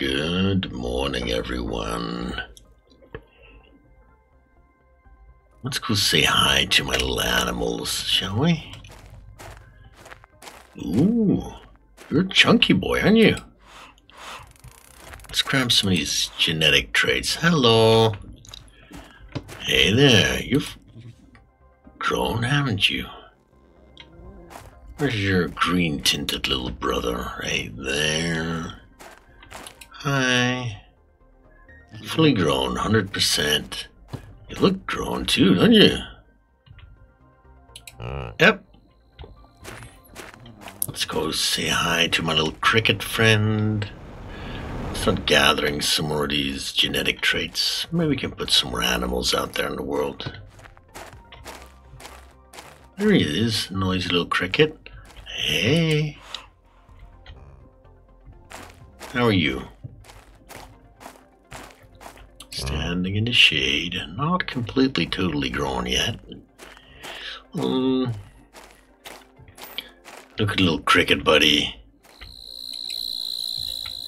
Good morning, everyone. Let's go say hi to my little animals, shall we? Ooh, you're a chunky boy, aren't you? Let's grab some of these genetic traits. Hello. Hey there, you've grown, haven't you? Where's your green tinted little brother? Right there. Hi. Fully grown, 100%. You look grown too, don't you? Uh. Yep. Let's go say hi to my little cricket friend. Start gathering some more of these genetic traits. Maybe we can put some more animals out there in the world. There he is, noisy little cricket. Hey. How are you? Standing in the shade, not completely totally grown yet. Um, look at little cricket buddy.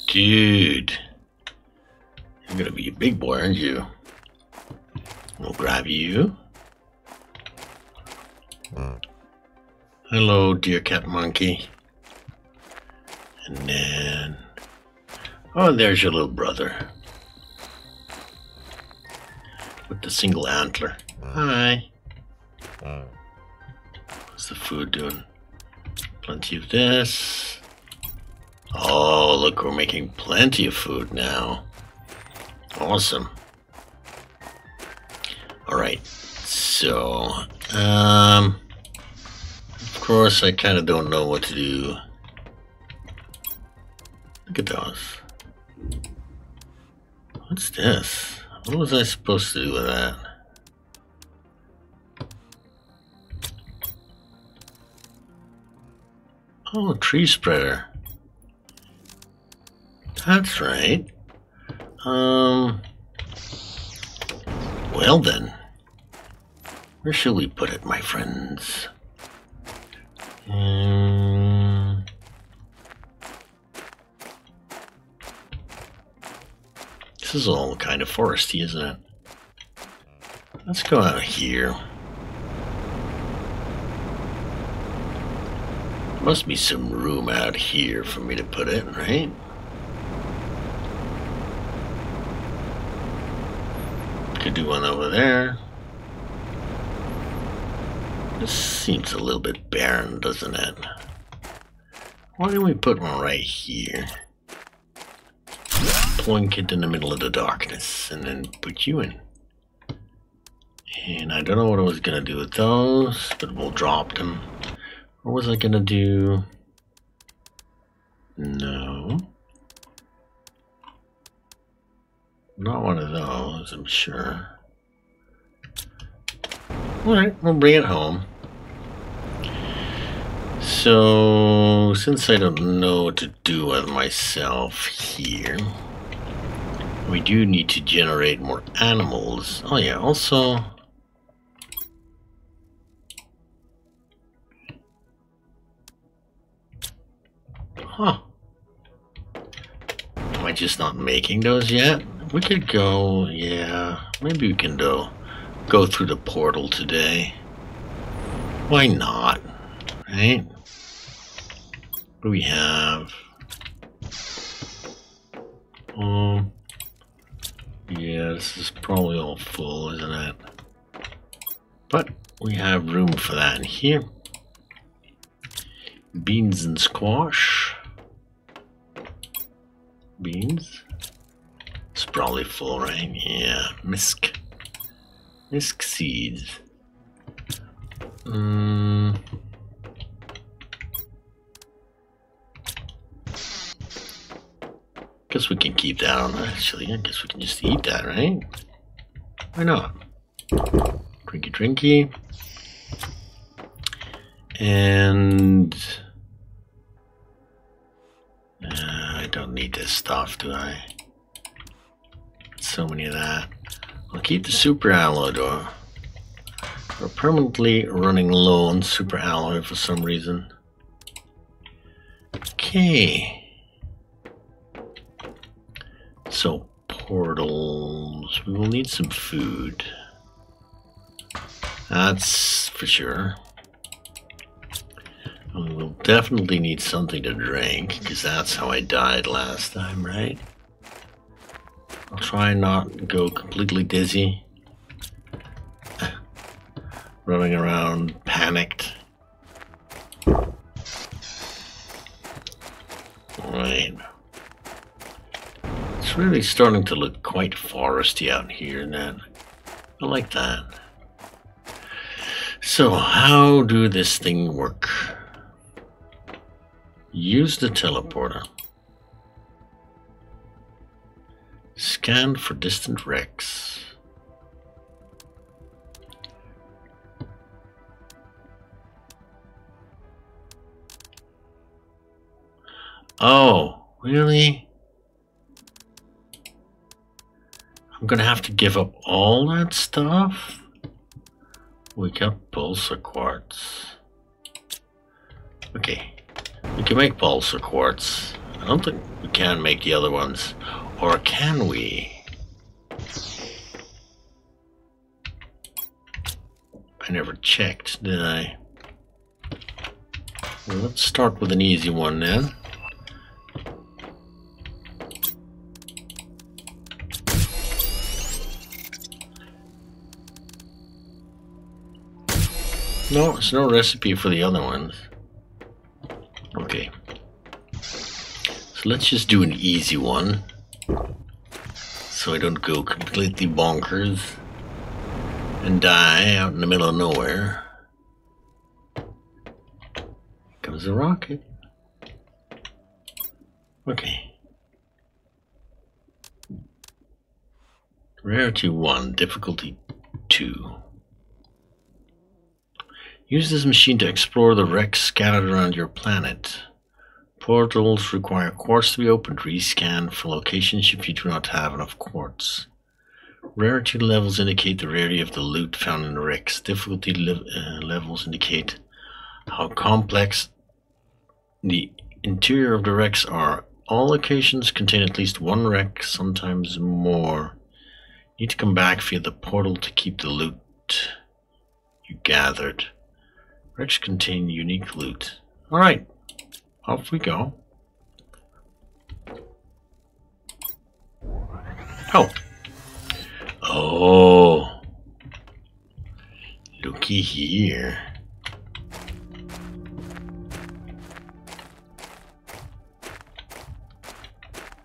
Dude. You're gonna be a big boy, aren't you? We'll grab you. Hello, dear cat monkey. And then. Oh, there's your little brother. With the single antler. Hi. What's the food doing? Plenty of this. Oh, look, we're making plenty of food now. Awesome. Alright, so, um, of course, I kind of don't know what to do. Look at those. What's this? What was I supposed to do with that? Oh, tree spreader. That's right. Um. Well then. Where shall we put it, my friends? Um, this is all kind of foresty, isn't it? Let's go out here. Must be some room out here for me to put it, right? Could do one over there. This seems a little bit barren, doesn't it? Why don't we put one right here? Plunk it in the middle of the darkness and then put you in. And I don't know what I was gonna do with those, but we'll drop them. What was I gonna do? No. Not one of those, I'm sure. Alright, we'll bring it home. So, since I don't know what to do with myself here, we do need to generate more animals. Oh yeah, also... Huh. Am I just not making those yet? We could go, yeah, maybe we can go, go through the portal today. Why not? Right? What do we have? Um, yeah, this is probably all full, isn't it? But we have room for that in here. Beans and squash. Beans. It's probably full, right? Yeah, misc. Misc seeds. Mm. Guess we can keep that on, actually. I guess we can just eat that, right? Why not? Drinky drinky. And... Uh, I don't need this stuff, do I? So many of that. I'll keep the super alloy though. We're permanently running low on super alloy for some reason. So, portals. We will need some food. That's for sure. We will definitely need something to drink, because that's how I died last time, right? I'll try not go completely dizzy. Running around panicked. It's really starting to look quite foresty out here, Ned. I like that. So, how do this thing work? Use the teleporter. Scan for distant wrecks. Oh, really? I'm gonna have to give up all that stuff? We got pulsar quartz. Okay, we can make pulsar quartz. I don't think we can make the other ones. Or can we? I never checked, did I? Well, let's start with an easy one then. No, it's no recipe for the other ones. Okay. So let's just do an easy one. So I don't go completely bonkers and die out in the middle of nowhere. Here comes a rocket. Okay. Rarity 1, difficulty 2. Use this machine to explore the wrecks scattered around your planet. Portals require quartz to be opened. Rescan for locations if you do not have enough quartz. Rarity levels indicate the rarity of the loot found in the wrecks. Difficulty le uh, levels indicate how complex the interior of the wrecks are. All locations contain at least one wreck, sometimes more. You need to come back via the portal to keep the loot you gathered. Wrecks contain unique loot. Alright, off we go. Oh. Oh. Looky here.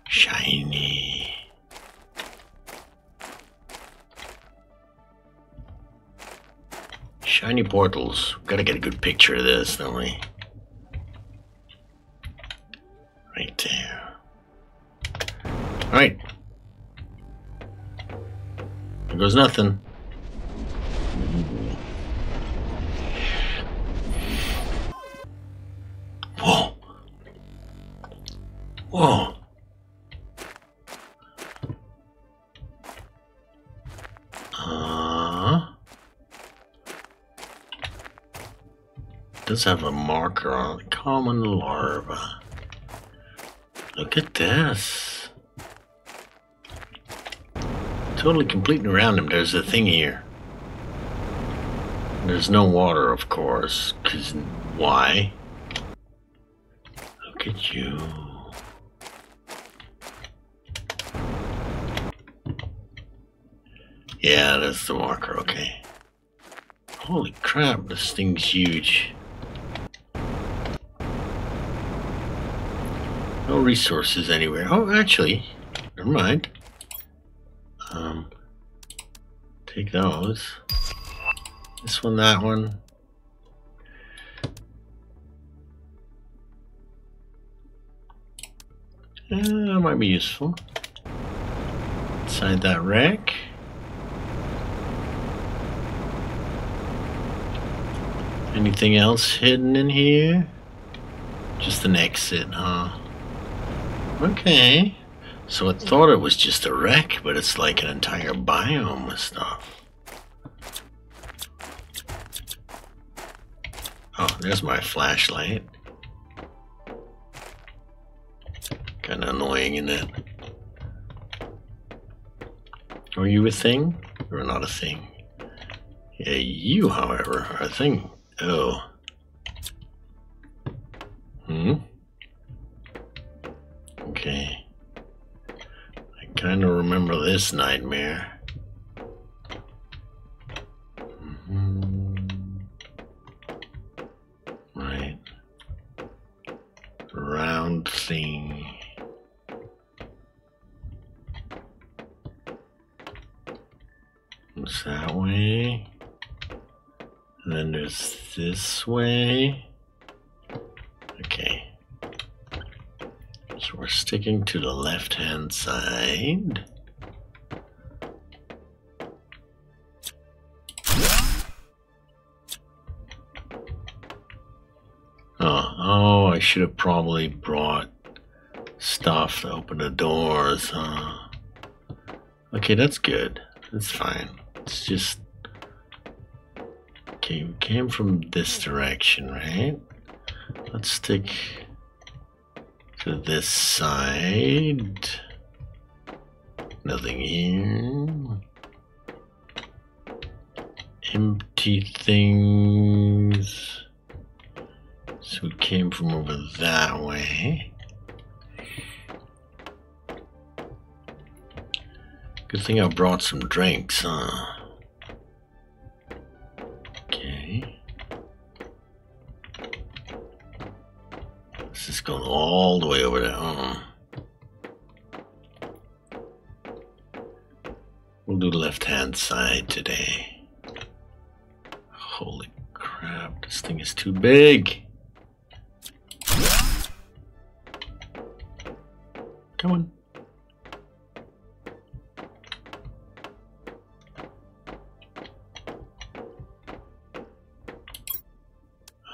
Shiny. Shiny portals. Gotta get a good picture of this, don't we? Right there. Alright. There goes nothing. Whoa. Whoa. Does have a marker on it. Common larva. Look at this. Totally complete and around him. There's a thing here. There's no water, of course, because why? Look at you. Yeah, that's the marker, okay. Holy crap, this thing's huge. Resources anywhere. Oh, actually, never mind. Um, take those. This one, that one. Uh, that might be useful. Inside that rack. Anything else hidden in here? Just an exit, huh? Okay. So I thought it was just a wreck, but it's like an entire biome of stuff. Oh, there's my flashlight. Kind of annoying, isn't it? Are you a thing or not a thing? Yeah, you, however, are a thing. Oh. Kind of remember this nightmare. Mhm. Right. Round thing. It's that way. And then there's this way. Sticking to the left hand side. Oh, oh, I should have probably brought stuff to open the doors, huh? Okay, that's good. That's fine. It's just. Okay, we came from this direction, right? Let's stick to this side. Nothing here. Empty things. So we came from over that way. Good thing I brought some drinks, huh? This is going all the way over there. huh? We'll do the left hand side today. Holy crap, this thing is too big. Come on.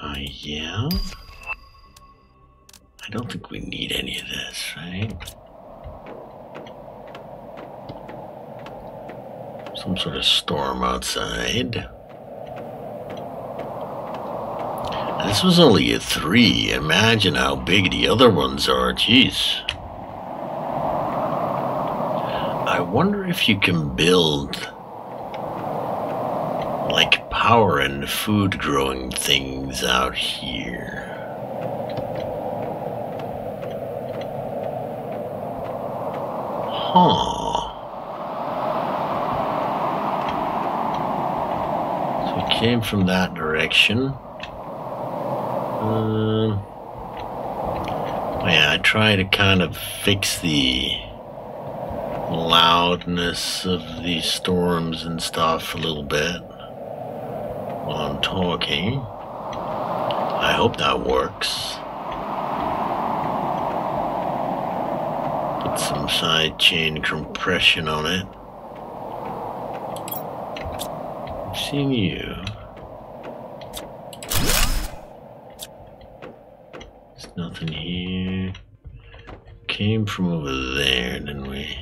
Uh, yeah. I don't think we need any of this, right? Some sort of storm outside. This was only a three. Imagine how big the other ones are. Jeez. I wonder if you can build like power and food growing things out here. Huh. So we came from that direction. Um, yeah, I try to kind of fix the loudness of these storms and stuff a little bit while I'm talking. I hope that works. Some side chain compression on it. I've seen you. There's nothing here. Came from over there, didn't we?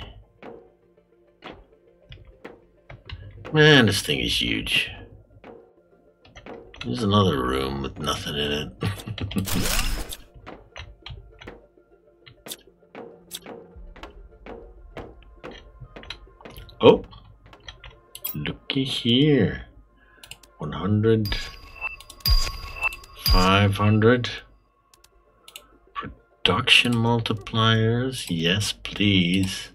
Man, this thing is huge. There's another room with nothing in it. oh, looky here. 100, 500. Production multipliers, yes, please.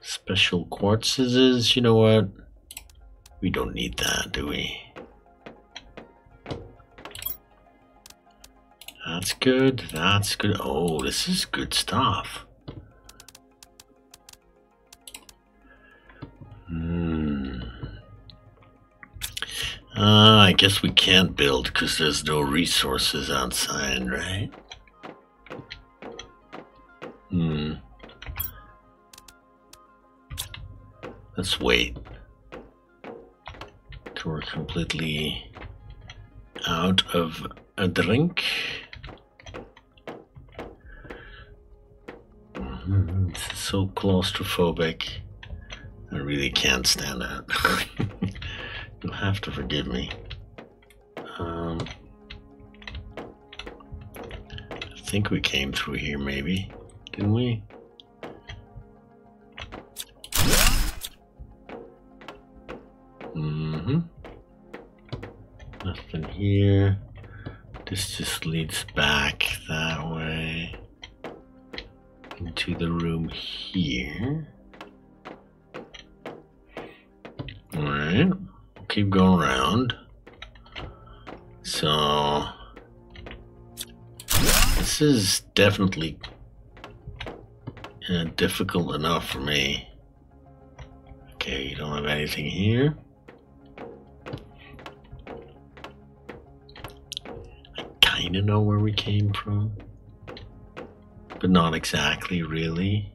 Special quartz quartzes, you know what? We don't need that, do we? That's good. That's good. Oh, this is good stuff. Uh, I guess we can't build because there's no resources outside, right? Hmm. Let's wait till we're completely out of a drink. This is so claustrophobic. I really can't stand that. Have to forgive me. Um, I think we came through here, maybe. Didn't we? Mm-hmm. Nothing here. This just leads back that way into the room here. Alright, keep going around. So, this is definitely uh, difficult enough for me. Okay, you don't have anything here. I kind of know where we came from, but not exactly, really.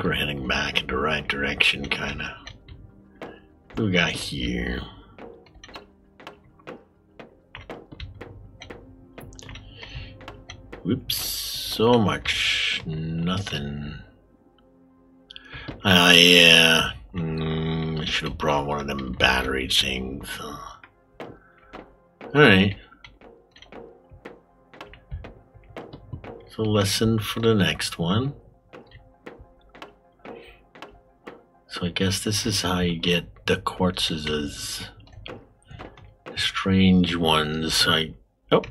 Think we're heading back in the right direction, kind of. What we got here? Whoops, so much nothing. Ah, uh, yeah. Mm, I should have brought one of them battery things. Alright. So, lesson for the next one. So, I guess this is how you get the quartzes strange ones. I. Oh.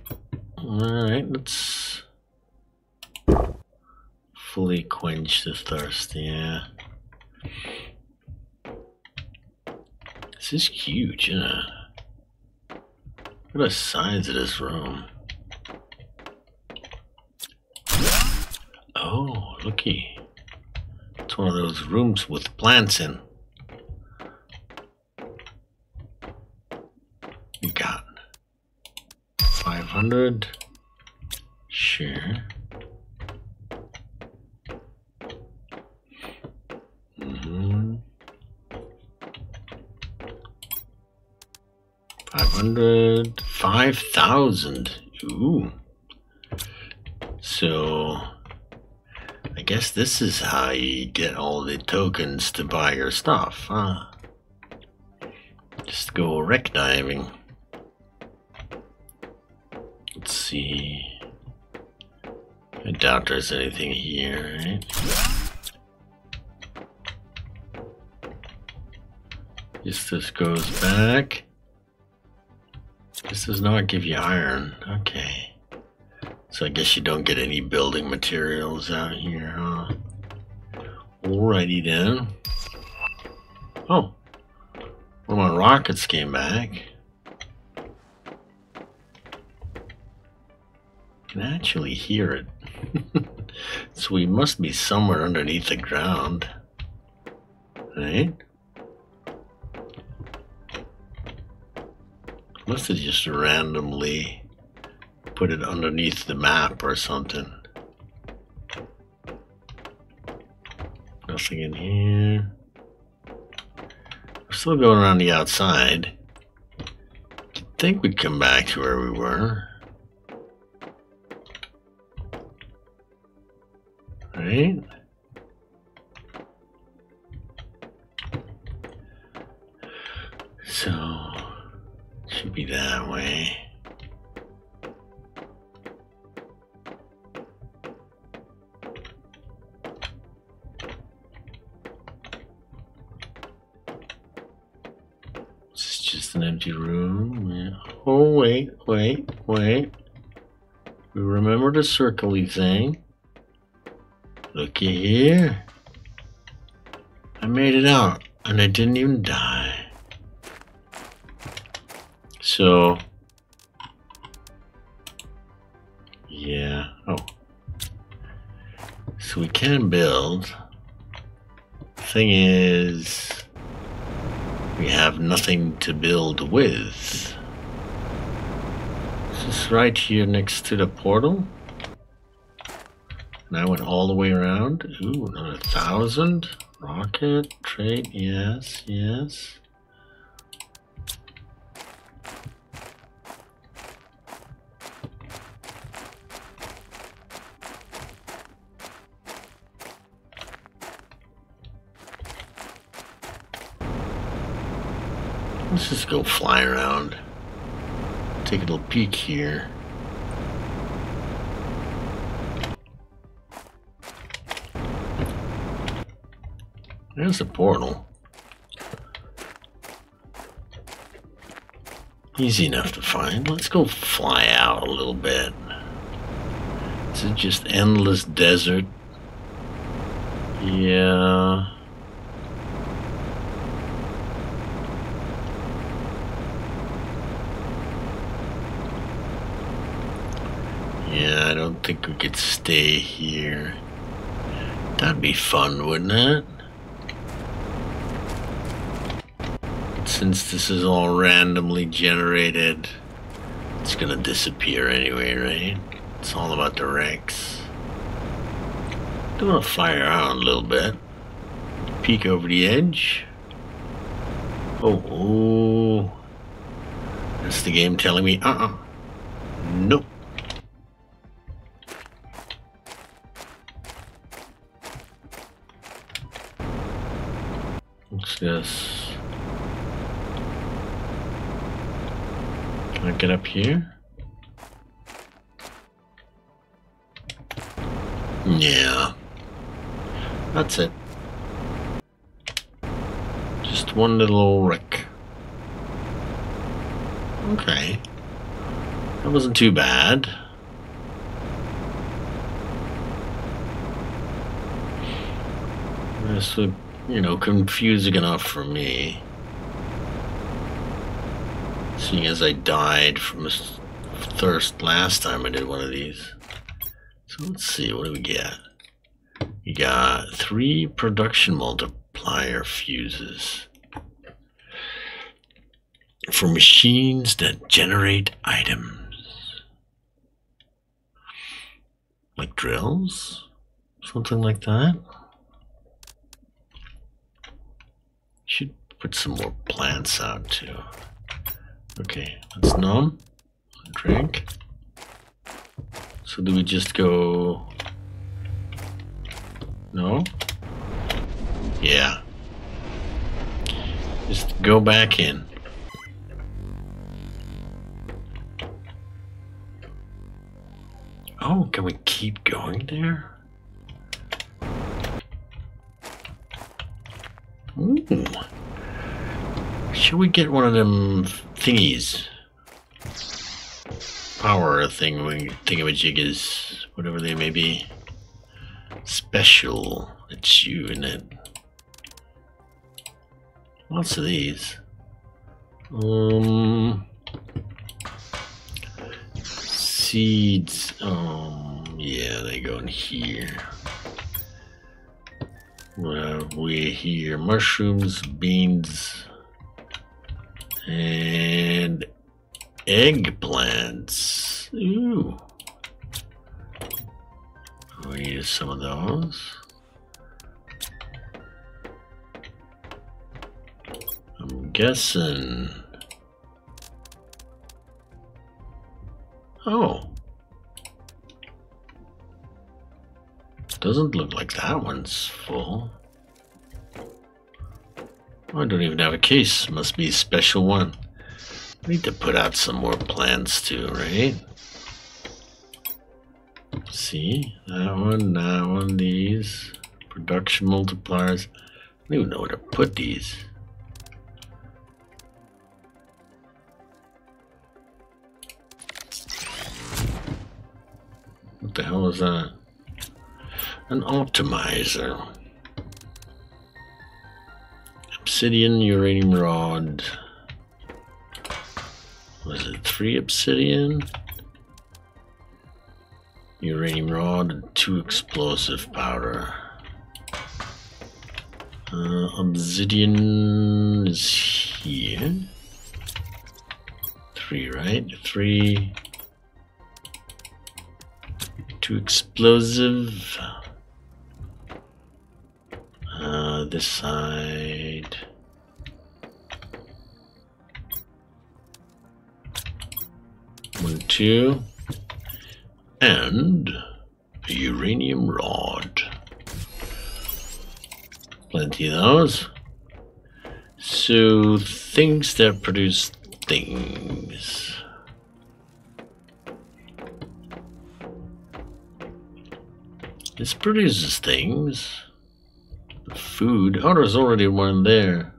Alright, let's fully quench the thirst, yeah. This is huge, isn't it? Look at size of this room. Oh, looky. It's one of those rooms with plants in. You got 500. share. Mm-hmm. 500. 5,000. Ooh. So, I guess this is how you get all the tokens to buy your stuff, huh? Just go wreck diving. Let's see. I doubt there's anything here, right? Guess this goes back. This does not give you iron. Okay. So I guess you don't get any building materials out here, huh? Alrighty then. Oh. One of my rockets came back. I can actually hear it. so we must be somewhere underneath the ground. Right? Must have just randomly put it underneath the map or something. Nothing in here. Still going around the outside. I think we'd come back to where we were. Right? The circly thing. Looky here. I made it out, and I didn't even die. So, yeah. Oh. So we can build. Thing is, we have nothing to build with. Is this right here next to the portal? And I went all the way around. Ooh, another thousand. Rocket, trade, yes, yes. Let's just go fly around. Take a little peek here. There's a portal. Easy enough to find. Let's go fly out a little bit. Is it just endless desert? Yeah. Yeah, I don't think we could stay here. That'd be fun, wouldn't it? Since this is all randomly generated, it's gonna disappear anyway, right? It's all about the want to fly around a little bit. Peek over the edge. Oh, oh. That's the game telling me, uh-uh. Nope. This? Get up here? Yeah. That's it. Just one little wreck. Okay. That wasn't too bad. This would, you know, confusing enough for me. Seeing as I died from a thirst last time I did one of these. So let's see, what do we get? We got three production multiplier fuses for machines that generate items. Like drills? Something like that? Should put some more plants out too. Okay, that's numb. Drink. So do we just go... No? Yeah. Just go back in. Oh, can we keep going there? Ooh. Should we get one of them thingies? power thing when you think of a jig is whatever they may be. Special. It's you in it. Lots of these. Um seeds. Um yeah, they go in here. Well, we here mushrooms, beans, and Eggplants. Ooh. We'll use some of those. I'm guessing. Oh. Doesn't look like that one's full. I don't even have a case. Must be a special one. I Need to put out some more plants too, right? See, that one, that one, these. Production multipliers. I don't even know where to put these. What the hell is that? An optimizer. Obsidian uranium rod was it three obsidian, uranium rod, and two explosive powder. Uh, obsidian is here. Three, right? Three. Two explosive. Uh, this side. One, two. And a uranium rod. Plenty of those. So, things that produce things. This produces things. food. Oh, there's already one there.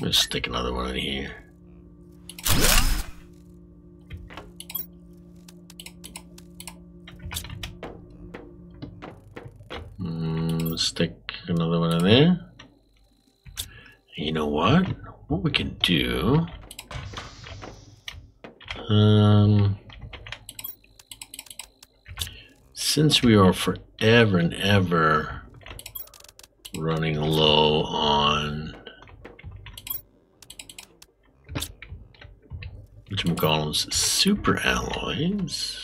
Let's stick another one in here. Another one in there. You know what? What we can do... Um, since we are forever and ever running low on which McCollum's super alloys.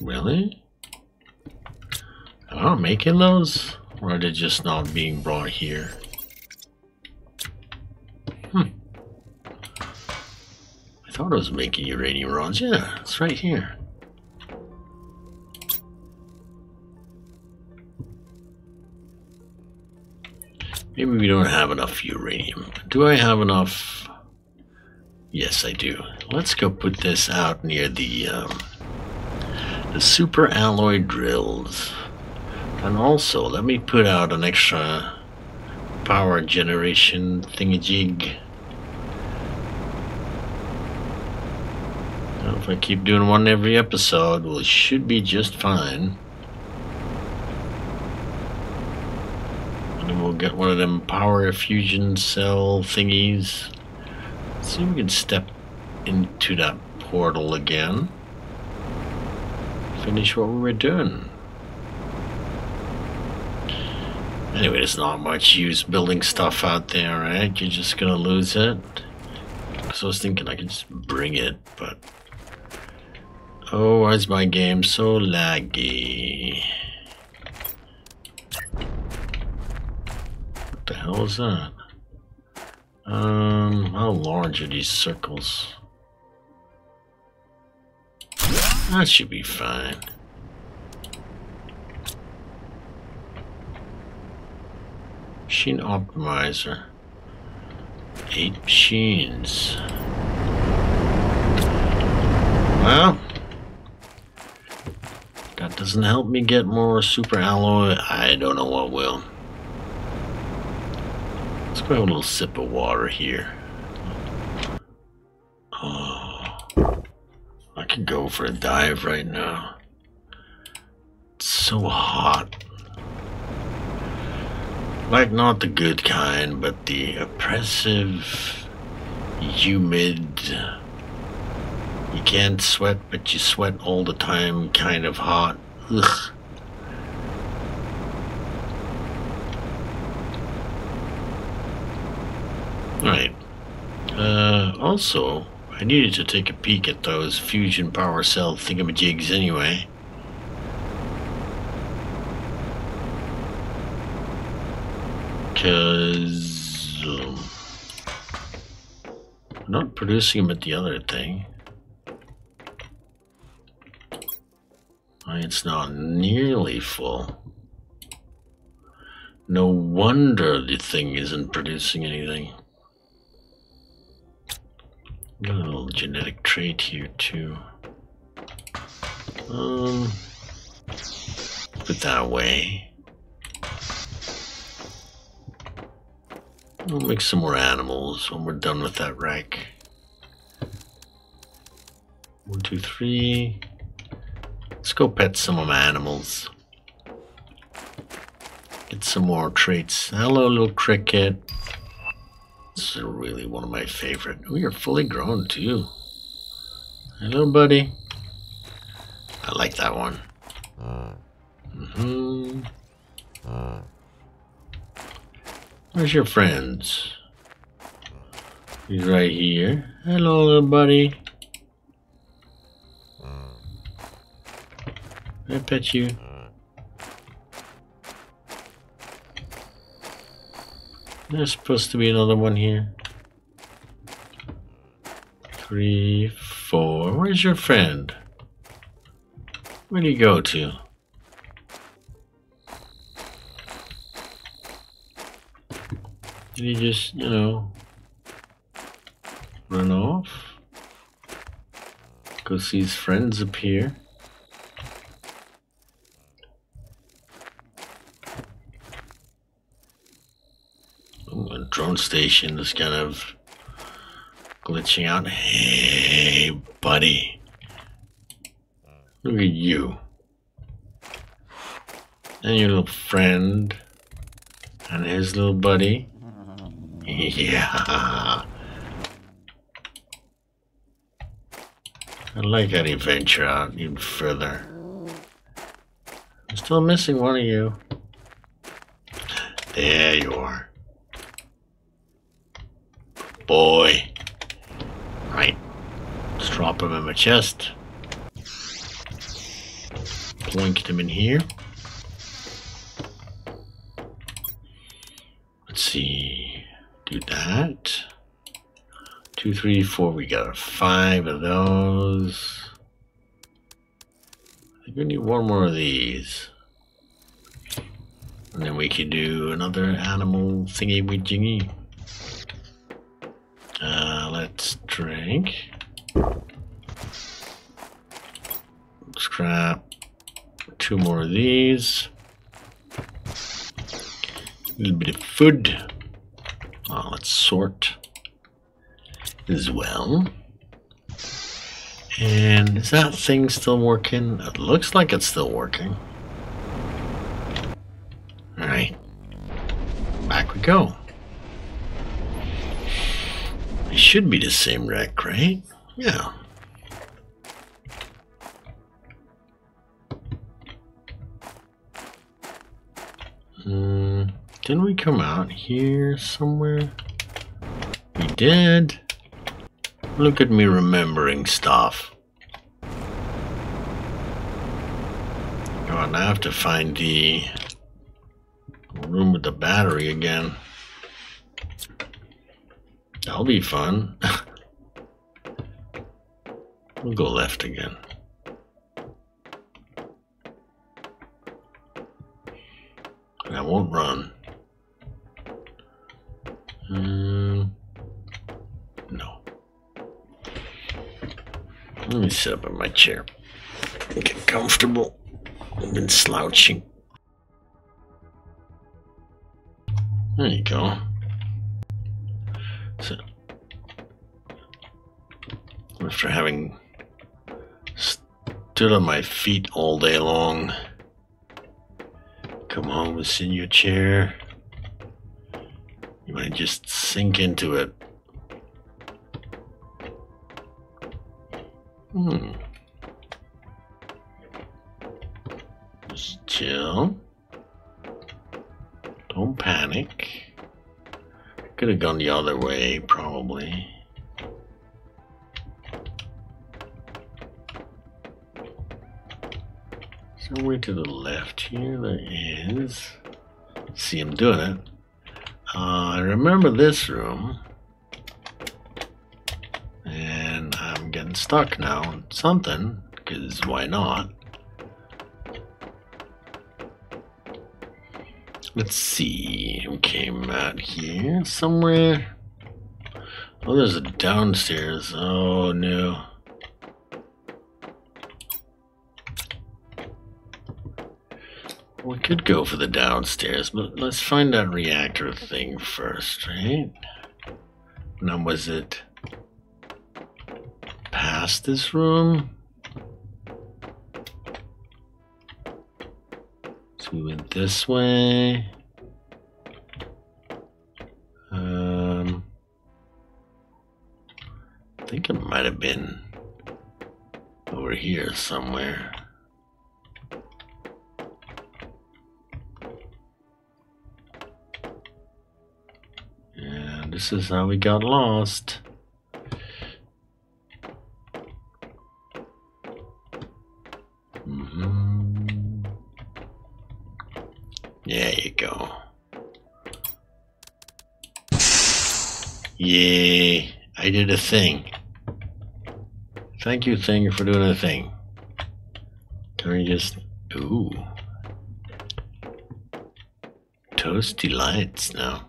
Really? Am I making those? Or are they just not being brought here? Hmm. I thought I was making uranium rods. Yeah, it's right here. Maybe we don't have enough uranium. Do I have enough? Yes, I do. Let's go put this out near the um, the super alloy drills. And also, let me put out an extra power generation thingamajig. Well, if I keep doing one every episode, well, it should be just fine. And then we'll get one of them power fusion cell thingies. See if we can step into that portal again. Finish what we were doing. Anyway, there's not much use building stuff out there, right? You're just gonna lose it. Because I was thinking I could just bring it, but... Oh, why is my game so laggy? What the hell is that? Um, how large are these circles? That should be fine. Machine Optimizer. Eight machines. Well, that doesn't help me get more super alloy. I don't know what will. Let's have a little sip of water here. Could go for a dive right now. It's so hot. Like, not the good kind, but the oppressive, humid, you can't sweat, but you sweat all the time kind of hot. Ugh. Right. Uh, also, I needed to take a peek at those fusion power cell thingamajigs anyway. because um, I'm not producing them at the other thing. It's not nearly full. No wonder the thing isn't producing anything. Got a little genetic trait here too. Um, put that away. We'll make some more animals when we're done with that rack. One, two, three. Let's go pet some of my animals. Get some more traits. Hello, little cricket. Is really one of my favorite. We are fully grown too. Hello, buddy. I like that one. Mm-hmm. Where's your friends? He's right here. Hello, little buddy. I pet you. There's supposed to be another one here. Three, four. Where's your friend? Where'd he go to? Did he just, you know, run off? Go see his friends up station is kind of glitching out. Hey, buddy. Look at you. And your little friend. And his little buddy. Yeah. I'd like how you venture out even further. I'm still missing one of you. There you are. Boy. Right. Let's drop him in my chest. Ploinked him in here. Let's see. Do that. Two, three, four. We got five of those. I think we need one more of these. And then we can do another animal thingy with jingy. Drink. Scrap. Two more of these. A little bit of food. Oh, let's sort as well. And is that thing still working? It looks like it's still working. Alright. Back we go. It should be the same wreck, right? Yeah. Hmm. Didn't we come out here somewhere? We did. Look at me remembering stuff. God, I have to find the room with the battery again. That'll be fun. we'll go left again. And I won't run. Mm, no. Let me sit up in my chair. Get comfortable. I've been slouching. There you go. So, after having stood on my feet all day long, come home and sit in your chair. You might just sink into it. Hmm. Just chill. Don't panic. Could have gone the other way, probably. Somewhere to the left here, there is. See him doing it. Uh, I remember this room. And I'm getting stuck now on something, because why not? Let's see. Came out here somewhere. Oh, there's a downstairs. Oh, no. We could go for the downstairs, but let's find that reactor thing first, right? Now, was it past this room? So we went this way. Think it might have been over here somewhere. And this is how we got lost. hmm There you go. Yay, I did a thing. Thank you, thing, for doing the thing. Can we just. Ooh. Toasty lights now.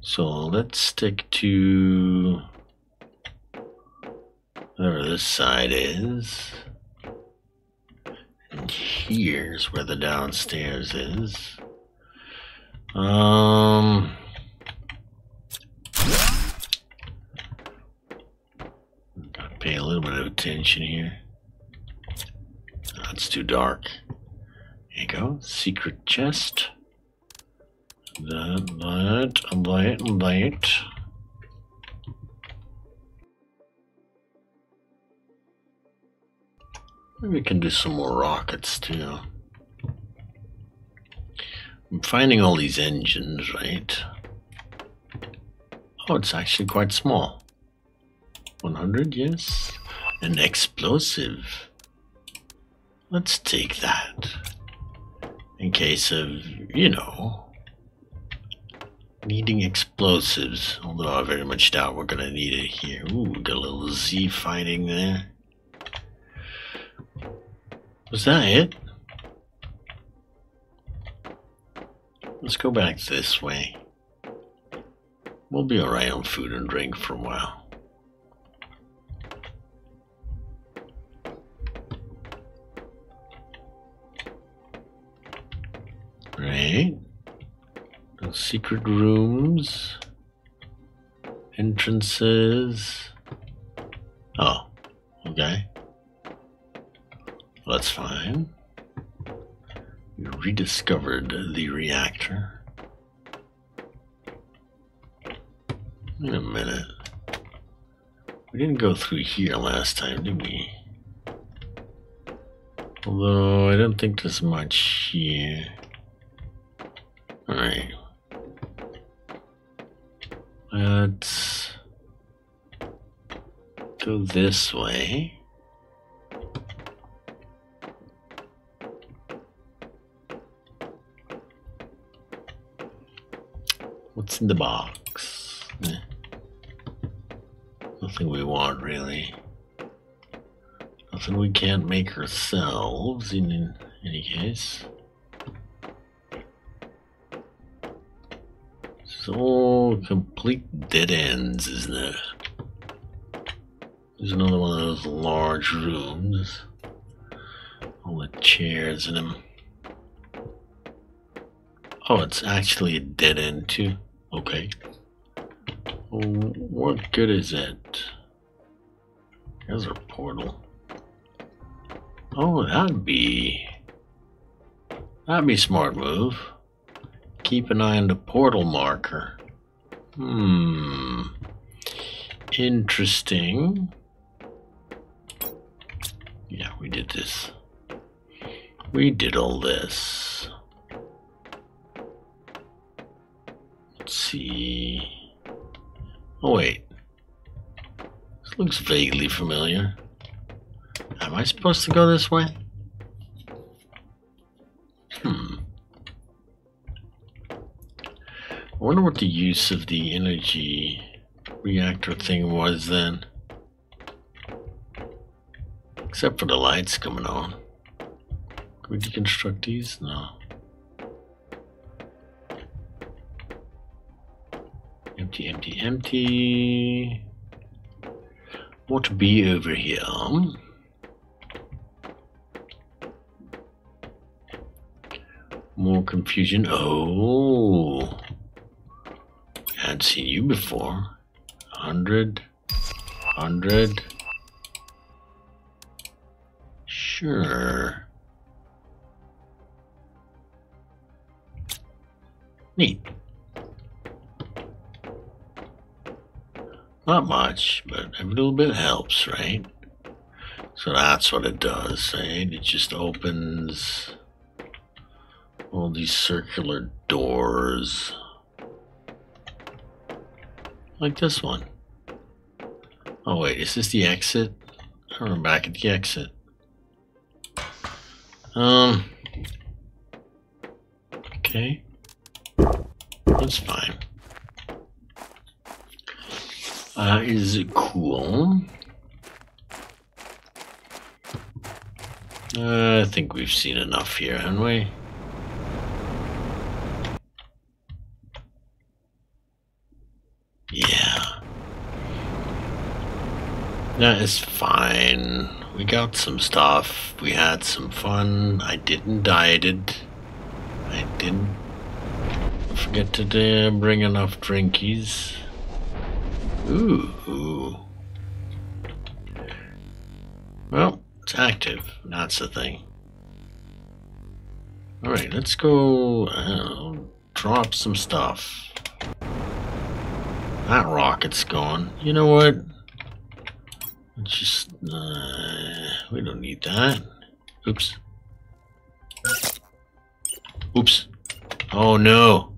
So let's stick to Whatever this side is. And here's where the downstairs is. Um. Gotta pay a attention here. That's too dark. Here you go. Secret chest. That, that, light, light. Maybe we can do some more rockets too. I'm finding all these engines, right? Oh, it's actually quite small. 100, yes. An explosive. Let's take that. In case of, you know, needing explosives. Although I very much doubt we're gonna need it here. Ooh, got a little Z fighting there. Was that it? Let's go back this way. We'll be alright on food and drink for a while. Right. Secret rooms. Entrances. Oh, okay. That's fine. We rediscovered the reactor. Wait a minute. We didn't go through here last time, did we? Although I don't think there's much here. Alright. Let's go this way. What's in the box? Eh. Nothing we want really. Nothing we can't make ourselves in any case. All complete dead ends, isn't it? There's another one of those large rooms. All the chairs in them. Oh, it's actually a dead end too. Okay. What good is it? There's a portal. Oh, that'd be... That'd be smart move. Keep an eye on the portal marker. Hmm. Interesting. Yeah, we did this. We did all this. Let's see. Oh, wait. This looks vaguely familiar. Am I supposed to go this way? What the use of the energy reactor thing was then. Except for the lights coming on. Can we deconstruct these? No. Empty, empty, empty. What be over here? Hmm? More confusion. Oh. Hadn't seen you before. Hundred. Hundred. Sure. Neat. Not much, but every little bit helps, right? So that's what it does, right? It just opens all these circular doors. Like this one. Oh wait, is this the exit? Or I'm back at the exit. Um. Okay. That's fine. Uh, is it cool? Uh, I think we've seen enough here, haven't we? Yeah. That is fine. We got some stuff. We had some fun. I didn't dieted. I didn't forget to uh, bring enough drinkies. Ooh. Well, it's active. That's the thing. Alright, let's go uh, drop some stuff. That rocket's gone. You know what? Just... Uh, we don't need that. Oops. Oops. Oh no.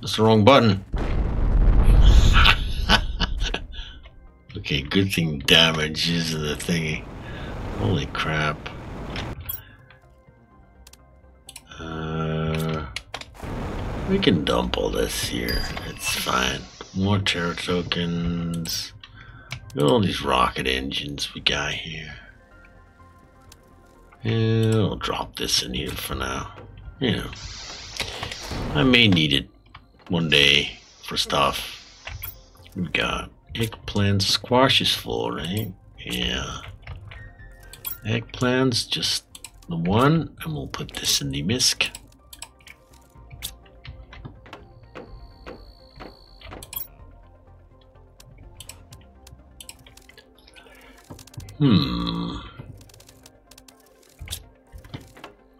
That's the wrong button. okay, good thing damage is the thingy. Holy crap. Uh, we can dump all this here. It's fine. More terra tokens. All these rocket engines we got here. Yeah, I'll drop this in here for now. Know, I may need it one day for stuff. We've got eggplant squashes full, right? Yeah. Eggplants, just the one, and we'll put this in the misc. Hmm.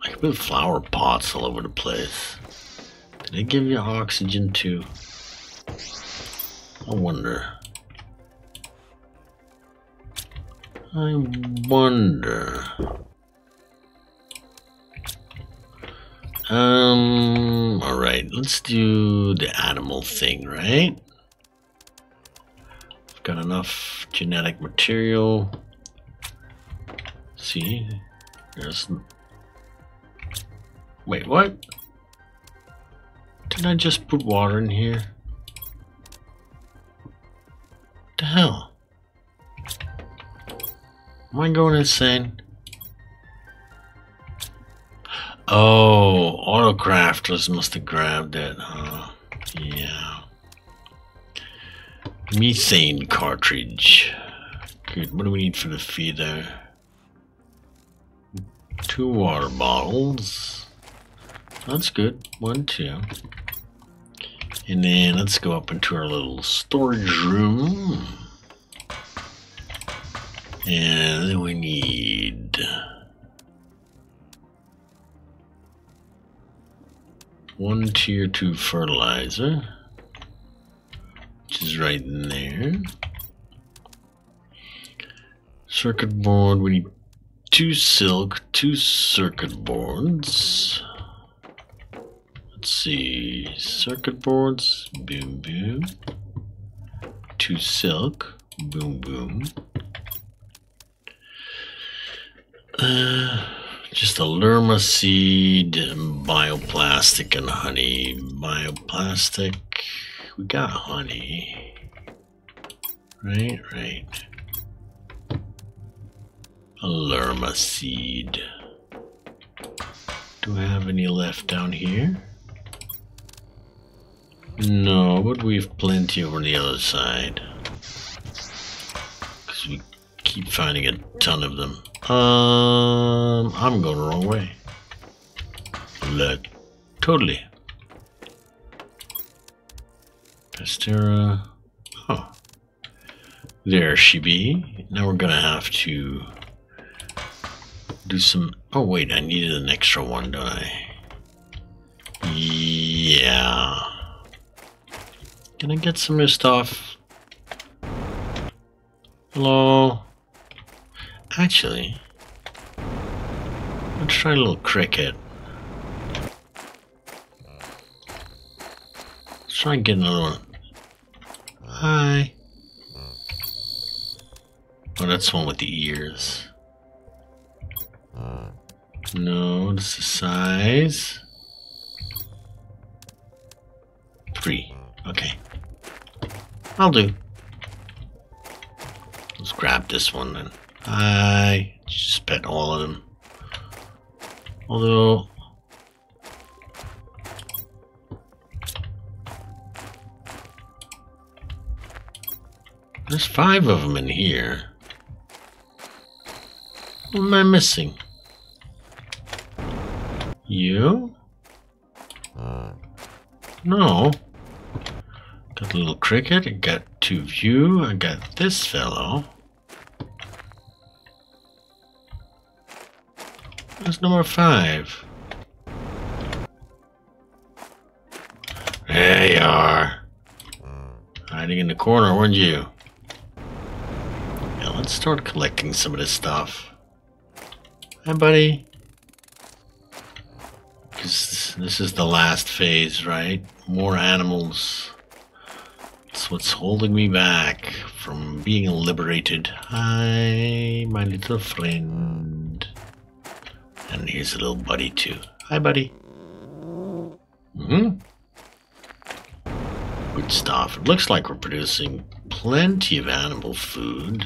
I can put flower pots all over the place. Did it give you oxygen too? I wonder. I wonder. Um, alright, let's do the animal thing, right? I've got enough genetic material. See, there's. Wait, what? Didn't I just put water in here? The hell? Am I going insane? Oh, autocrafters must have grabbed it, huh? Yeah. Methane cartridge. Good. What do we need for the feeder? Two water bottles. That's good. One, two. And then let's go up into our little storage room. And then we need one tier two fertilizer, which is right in there. Circuit board, we need two silk, two circuit boards. Let's see, circuit boards, boom boom. Two silk, boom boom. Uh, just a lirma seed, bioplastic, and honey. Bioplastic. We got honey. Right, right. Lirma seed. Do I have any left down here? No, but we've plenty over the other side. Because we keep finding a ton of them. Um, I'm going the wrong way. Let totally. Pastera. Oh. There she be. Now we're gonna have to do some. Oh wait, I needed an extra one, don't I? Yeah. Can I get some new stuff? Hello. Actually, let's try a little cricket. Let's try and get another one. Hi. Oh, that's one with the ears. No, this is size. Three. Okay. I'll do. Let's grab this one then. I just bet all of them. Although There's five of them in here. What am I missing? You? No. Got a little cricket, I got two you, I got this fellow. That's number five. There you are. Hiding in the corner, weren't you? Let's start collecting some of this stuff. Hi, buddy. Because this is the last phase, right? More animals. That's what's holding me back from being liberated. Hi, my little friend. And here's a little buddy, too. Hi, buddy. hmm Good stuff. It looks like we're producing plenty of animal food.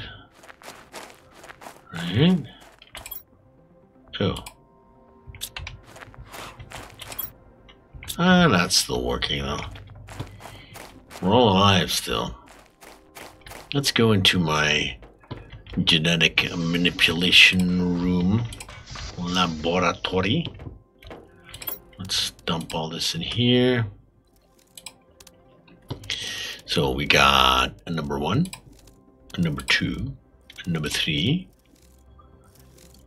Right? Oh. Ah, that's still working though. We're all alive still. Let's go into my genetic manipulation room, laboratory. Let's dump all this in here. So we got a number one, a number two, a number three.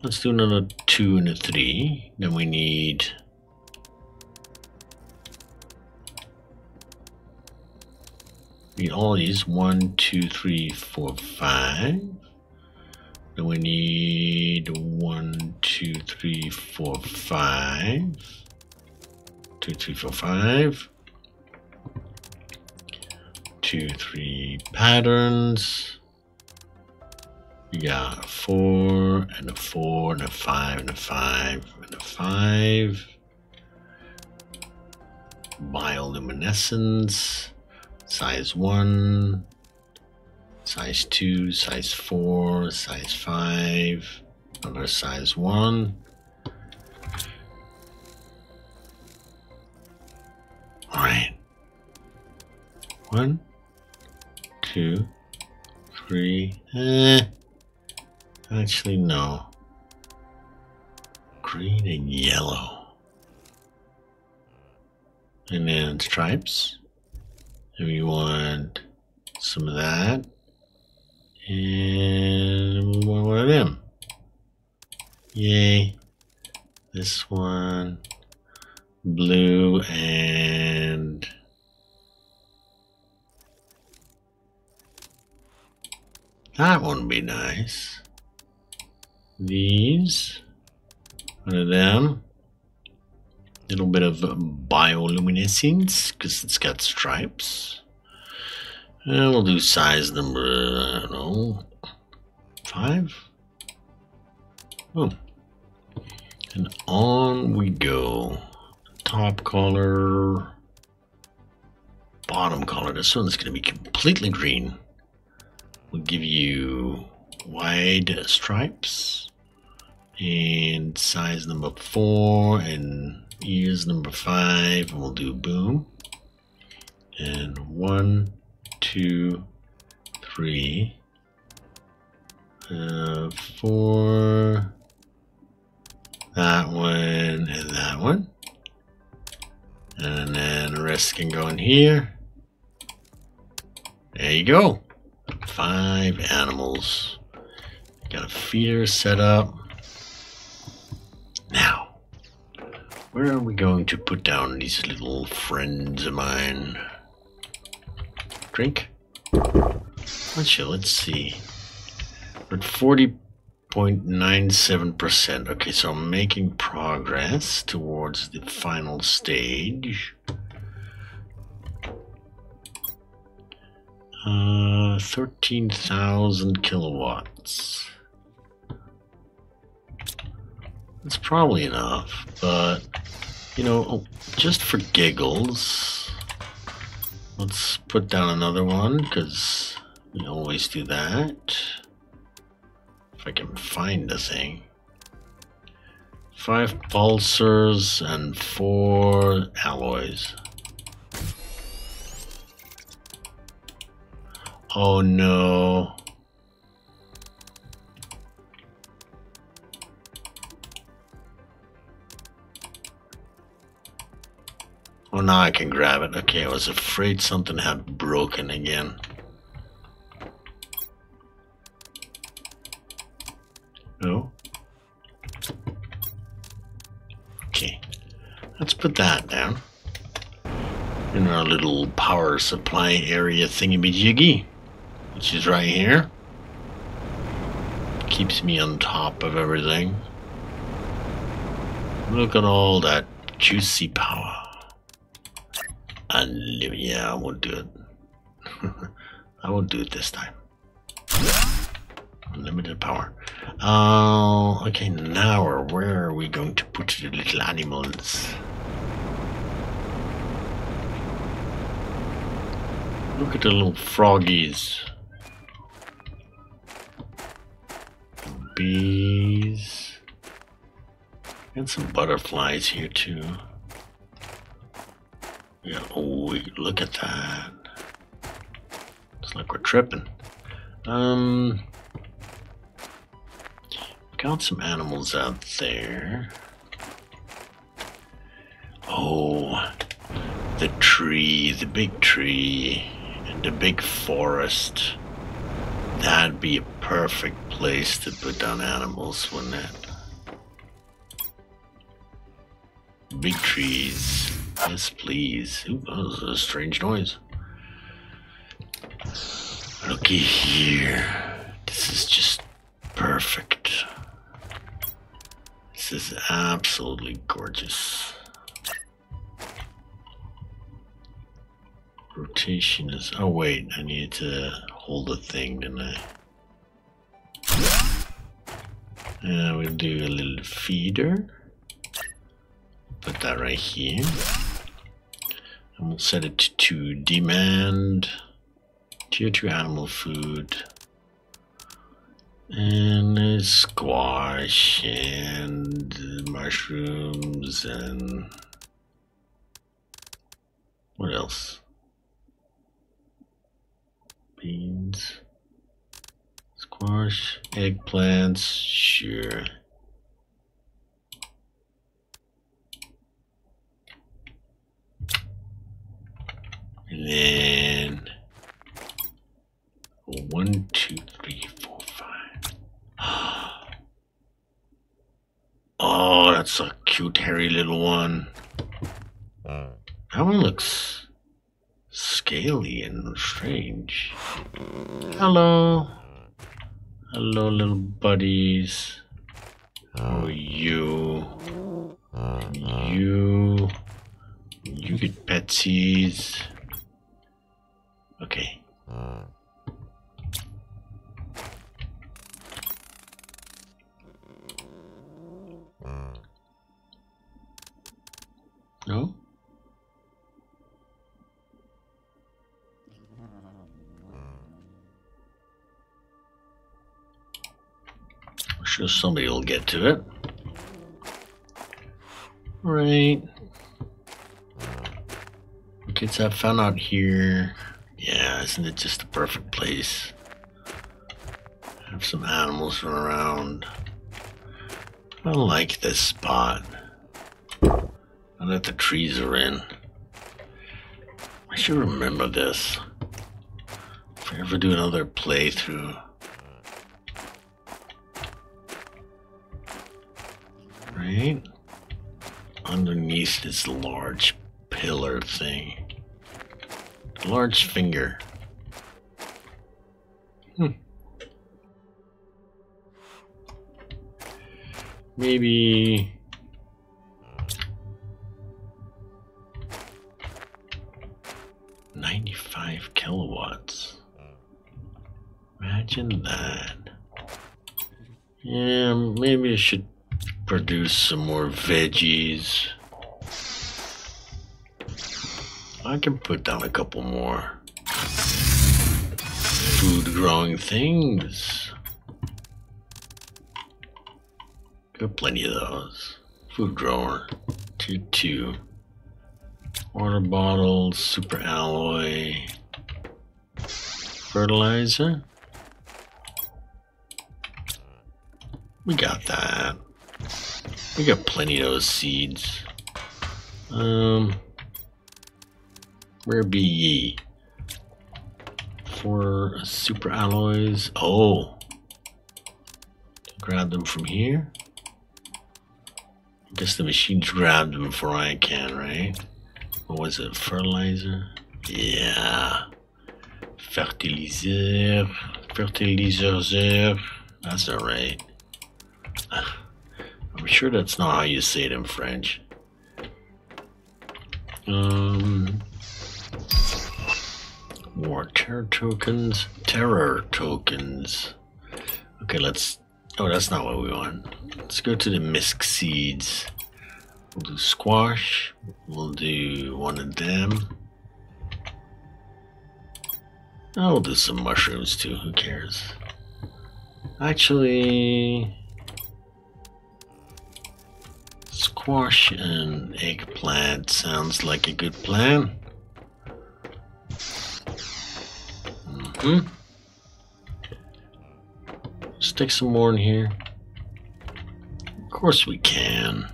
Let's do another two and a three. Then we need need all these one, two, three, four, five. Then we need one, two, three, four, five. Two, three, four, five. Two, three patterns. We got a four and a four and a five and a five and a five. Bioluminescence, size one, size two, size four, size five, another size one. All right. One, two, three. Eh, actually, no. Green and yellow. And then stripes. We want some of that. And we want one of them. Yay. This one. Blue and That one would be nice. These. One of them. Little bit of bioluminescence because it's got stripes. And we'll do size number, I don't know, five. Oh. And on we go. Top color, bottom color. This one's going to be completely green. We'll give you wide stripes and size number four and ears number five we'll do boom and one two three uh, four that one and that one and then the rest can go in here there you go Five animals. Got a feeder set up. Now, where are we going to put down these little friends of mine? Drink? Let's, let's see. We're at 40.97%. Okay, so I'm making progress towards the final stage. Uh, 13,000 kilowatts. That's probably enough, but, you know, just for giggles, let's put down another one, because we always do that. If I can find the thing. Five pulsars and four alloys. Oh no. Oh, now I can grab it. Okay, I was afraid something had broken again. No? Okay, let's put that down in our little power supply area thingy-majiggy, which is right here. Keeps me on top of everything. Look at all that juicy power. Unlimited, yeah, I won't do it. I won't do it this time. Unlimited power. Uh, okay, now where are we going to put the little animals? Look at the little froggies. Bees. And some butterflies here too. Yeah, oh, look at that. It's like we're tripping. Um, got some animals out there. Oh, the tree, the big tree, and the big forest. That'd be a perfect place to put down animals, wouldn't it? Big trees. Yes, please. Ooh, that was a strange noise. Looky here. This is just perfect. This is absolutely gorgeous. Rotation is. Oh, wait. I need to hold the thing, didn't I? Uh, and we'll do a little feeder. Put that right here. And we'll set it to demand tier 2 animal food. And squash and mushrooms and what else? Beans, squash, eggplants, sure. And then one, two, three, four, five. Oh, that's a cute, hairy little one. That one looks scaly and strange. Hello. Hello, little buddies. Oh, you. You. You get petsies. Okay. No? I'm sure somebody will get to it. Right. Okay, so I found out here. Yeah, isn't it just the perfect place? Have some animals run around. I like this spot. Now that the trees are in. I should remember this. If I ever do another playthrough. Right? Underneath this large pillar thing. Large finger. Hmm. Maybe. Ninety-five kilowatts. Imagine that. Yeah, maybe I should produce some more veggies. I can put down a couple more food growing things. Got plenty of those. Food grower. Two two. Water bottles, super alloy. fertilizer. We got that. We got plenty of those seeds. Um, where be ye? For super alloys. Oh, grab them from here. I guess the machines grabbed them before I can, right? What was it? Fertilizer? Yeah. Fertilizer. Fertilizer. That's not right. I'm sure that's not how you say it in French. Um, more terra tokens. Terra tokens. Okay, let's. Oh, that's not what we want. Let's go to the misc seeds. We'll do squash. We'll do one of them. Oh, we'll do some mushrooms too. Who cares? Actually, Squash and eggplant sounds like a good plan. Hmm Stick some more in here. Of course we can.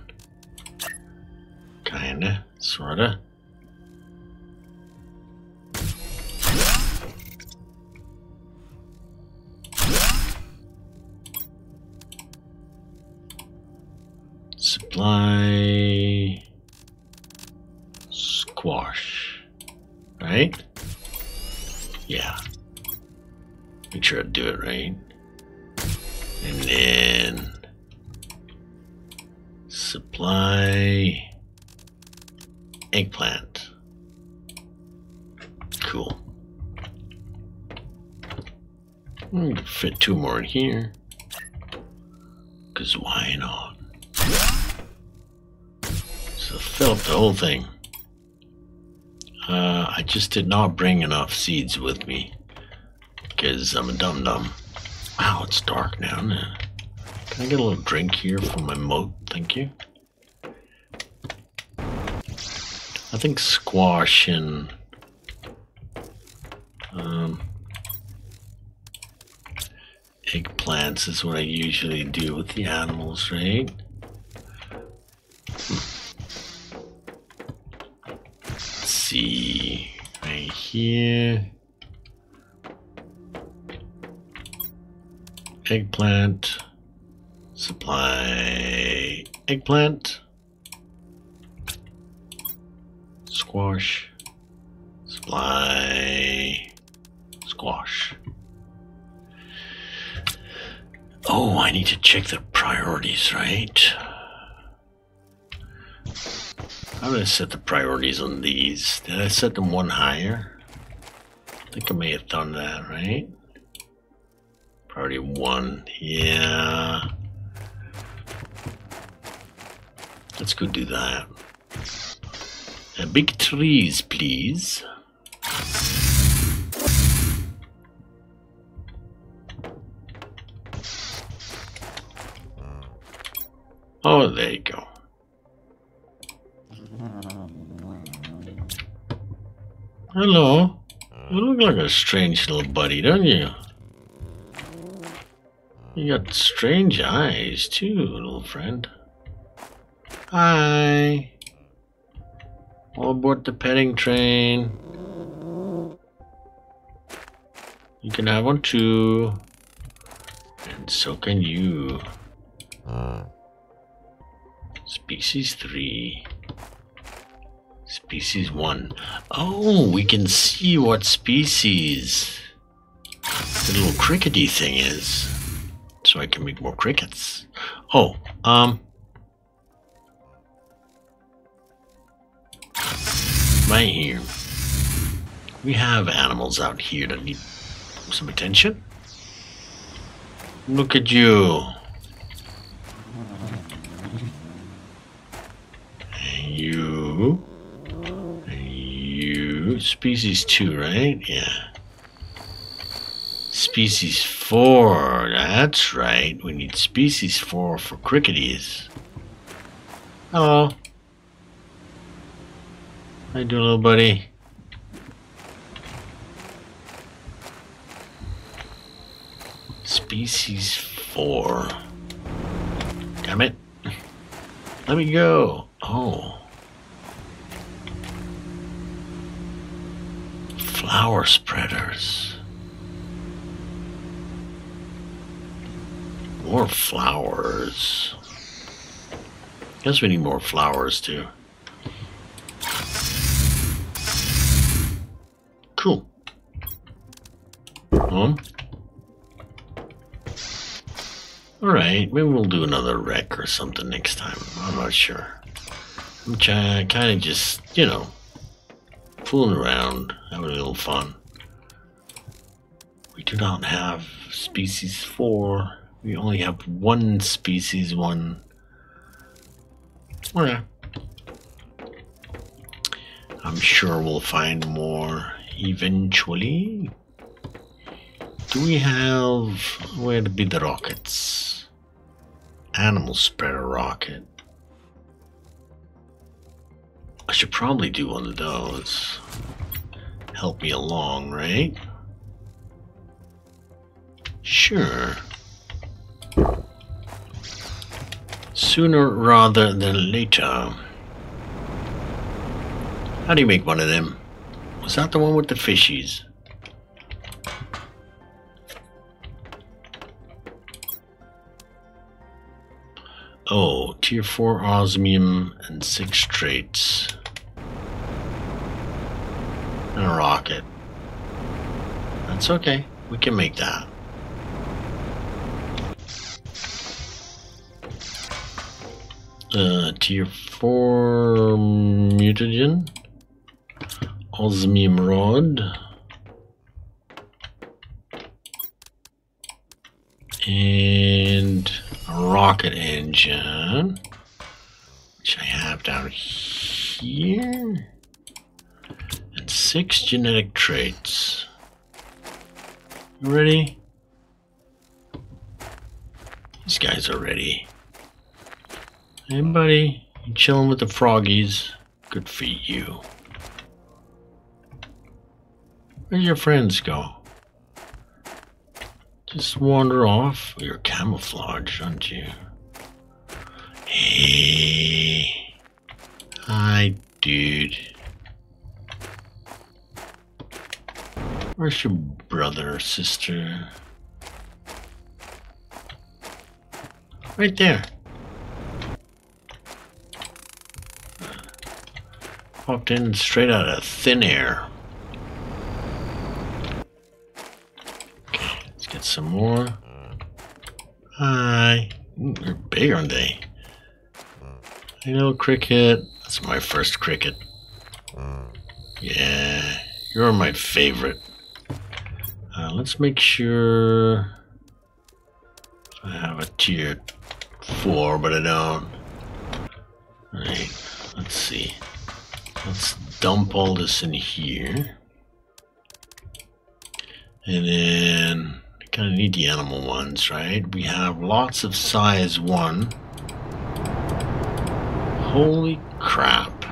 Kinda, sorta. Supply squash. Right? Yeah. Sure I do it right. And then supply eggplant. Cool. I'm gonna fit two more in here. Cause why not? So fill up the whole thing. Uh, I just did not bring enough seeds with me because I'm a dum dum. Wow, it's dark now. Can I get a little drink here from my moat? Thank you. I think squash and um, eggplants is what I usually do with the animals, right? Eggplant. Supply eggplant. Squash. Supply squash. Oh, I need to check the priorities, right? I'm gonna set the priorities on these. Did I set them one higher? I think I may have done that, right? Priority one, yeah. Let's go do that. Uh, big trees, please. Oh, there you go. Hello. You look like a strange little buddy, don't you? You got strange eyes, too, little friend. Hi. All aboard the petting train. You can have one too. And so can you. Uh. Species 3. Species 1. Oh, we can see what species the little crickety thing is. So I can make more crickets. Oh, um... Right here. We have animals out here that need some attention. Look at you. And you species two, right? Yeah. Species four, that's right. We need species four for cricketies. Hello. How you doing, little buddy? Species 4. Damn it. Let me go. Oh. Flower spreaders. More flowers. Guess we need more flowers too. Cool. Home. Alright, maybe we'll do another wreck or something next time. I'm not sure. I'm kind of just, you know, fooling around, having a little fun. We do not have species 4. We only have one species 1. Okay. I'm sure we'll find more eventually. Do we have where'd be the rockets? Animal spreader rocket. I should probably do one of those. Help me along, right? Sure. Sooner rather than later. How do you make one of them? Was that the one with the fishies? Oh, tier 4 osmium and 6 traits. And a rocket. That's okay. We can make that. Uh, tier 4 mutagen. Osmium rod. And rocket engine, which I have down here, and six genetic traits. Ready? These guys are ready. You chilling with the froggies? Good for you. Where'd your friends go? Just wander off. You're camouflage, aren't you? Hey. Hi, dude. Where's your brother or sister? Right there. Popped in straight out of thin air. Let's get some more. Hi. Ooh, they're big, aren't they? Hello, cricket. That's my first cricket. Yeah, you're my favorite. Uh, let's make sure I have a tier 4, but I don't. Alright, let's see. Let's dump all this in here. And then Kind of need the animal ones, right? We have lots of size 1. Holy crap.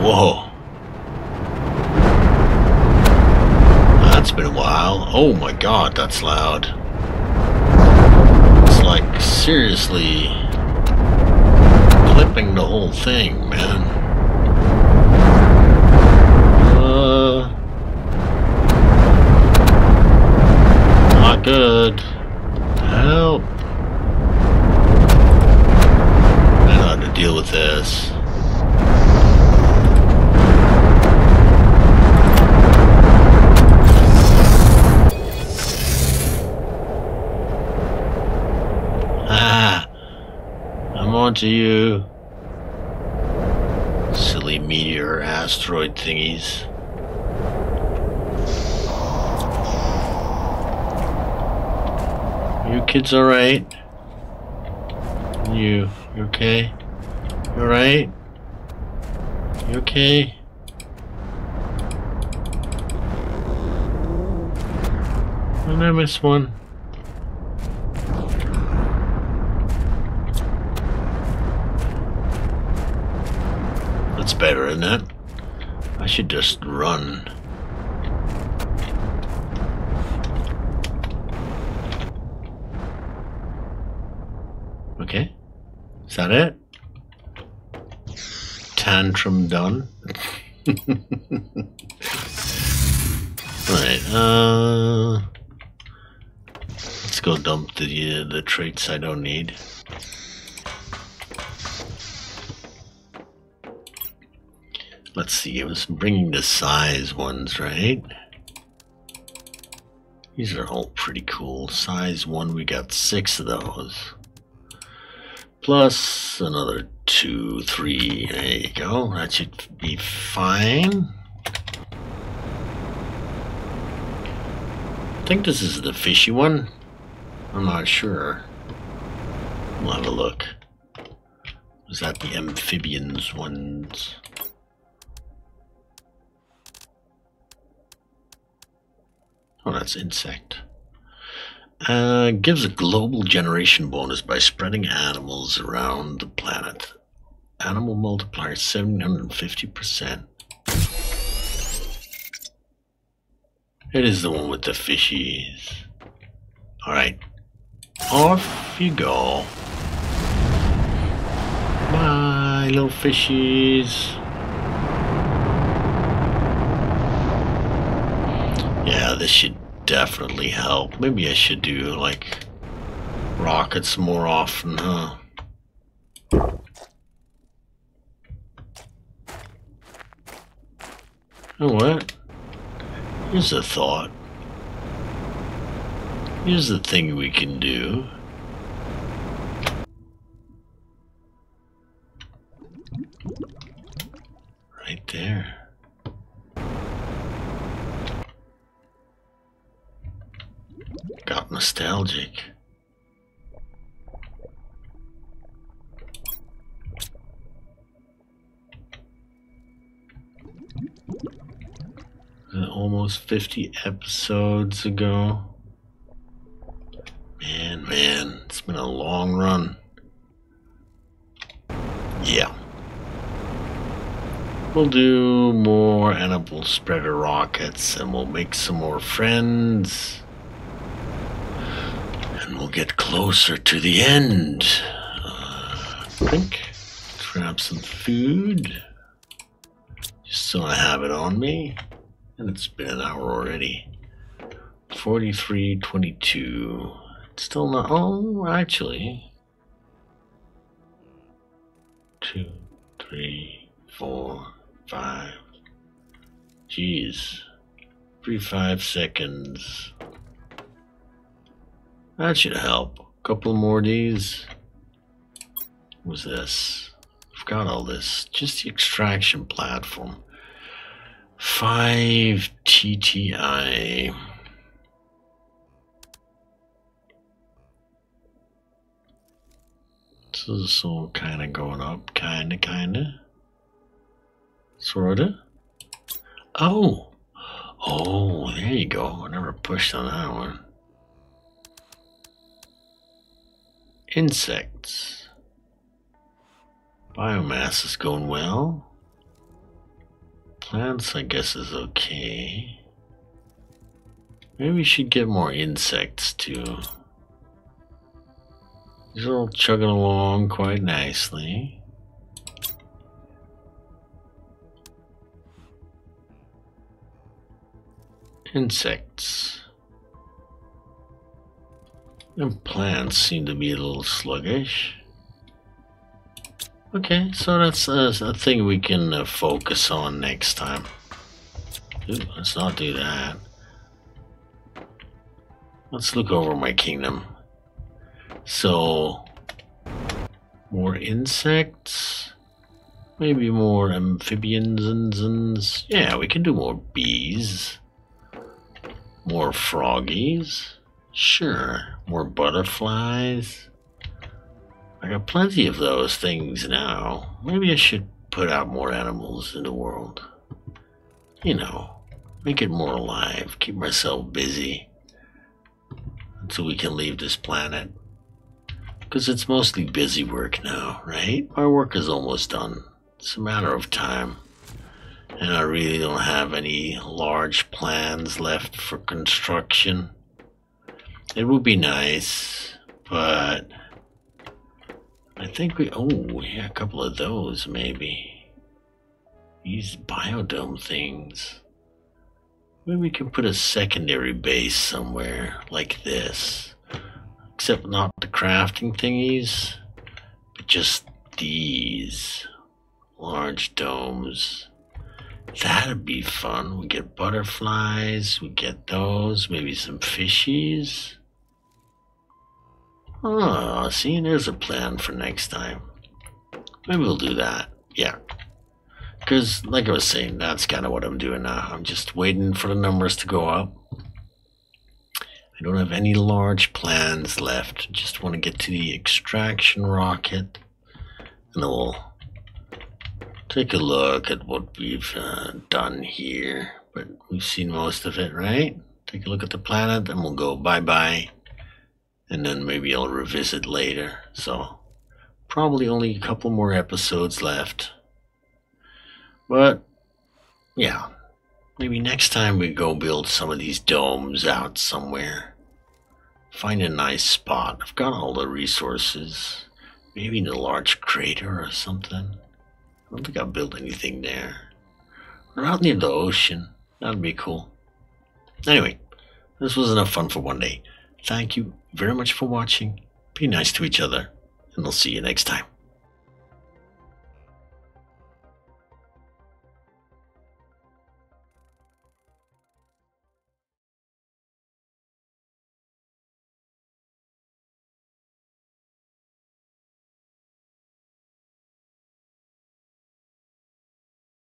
Whoa. That's been a while. Oh my god, that's loud. It's like seriously clipping the whole thing, man. Uh, not good. Help. I know how to deal with this. Ah, I'm on to you. Meteor asteroid thingies. You kids alright? You, you okay? You alright? You okay? Did I miss one? better, isn't it? I should just run. Okay. Is that it? Tantrum done. right, uh... Let's go dump the, uh, the traits I don't need. Let's see. It was bringing the size ones, right? These are all pretty cool. Size 1, we got 6 of those. Plus another 2, 3. There you go. That should be fine. I think this is the fishy one. I'm not sure. We'll have a look. Was that the amphibians ones? Oh, that's insect. Uh, gives a global generation bonus by spreading animals around the planet. Animal multiplier 750%. It is the one with the fishies. Alright. Off you go. Bye, little fishies. Yeah, this should definitely help. Maybe I should do, like, rockets more often, huh? You know what? Here's a thought. Here's the thing we can do. Right there. Got nostalgic. Uh, almost 50 episodes ago. Man, man, it's been a long run. Yeah. We'll do more and we'll spread rockets and we'll make some more friends we'll get closer to the end. Uh, drink. Grab some food. So I have it on me. And it's been an hour already. 43.22. Still not. Oh, actually. Two, three, four, five. Jeez. Three, five seconds. That should help. A couple more of these. What was this? I've got all this. Just the extraction platform. 5 TTI. This is all kind of going up. Kind of, kind of. Sort of. Oh! Oh, there you go. I never pushed on that one. Insects. Biomass is going well. Plants, I guess, is okay. Maybe we should get more insects too. These are all chugging along quite nicely. Insects. And plants seem to be a little sluggish. Okay, so that's uh, a thing we can uh, focus on next time. Ooh, let's not do that. Let's look over my kingdom. So, more insects, maybe more amphibians and, and yeah, we can do more bees, more froggies. Sure, more butterflies. I got plenty of those things now. Maybe I should put out more animals in the world. You know, make it more alive, keep myself busy until we can leave this planet. Because it's mostly busy work now, right? My work is almost done. It's a matter of time. And I really don't have any large plans left for construction. It would be nice, but I think we. Oh, yeah, a couple of those maybe. These biodome things. Maybe we can put a secondary base somewhere like this. Except not the crafting thingies, but just these large domes. That'd be fun. We get butterflies, we get those, maybe some fishies. Oh, see, there's a plan for next time. Maybe we'll do that. Yeah. Because, like I was saying, that's kind of what I'm doing now. I'm just waiting for the numbers to go up. I don't have any large plans left. Just want to get to the extraction rocket. And then we'll take a look at what we've uh, done here. But we've seen most of it, right? Take a look at the planet and we'll go bye bye. And then maybe I'll revisit later. So, probably only a couple more episodes left. But, yeah. Maybe next time we go build some of these domes out somewhere. Find a nice spot. I've got all the resources. Maybe in a large crater or something. I don't think I'll build anything there. Or out near the ocean. That'd be cool. Anyway, this was enough fun for one day. Thank you very much for watching. Be nice to each other, and I'll see you next time.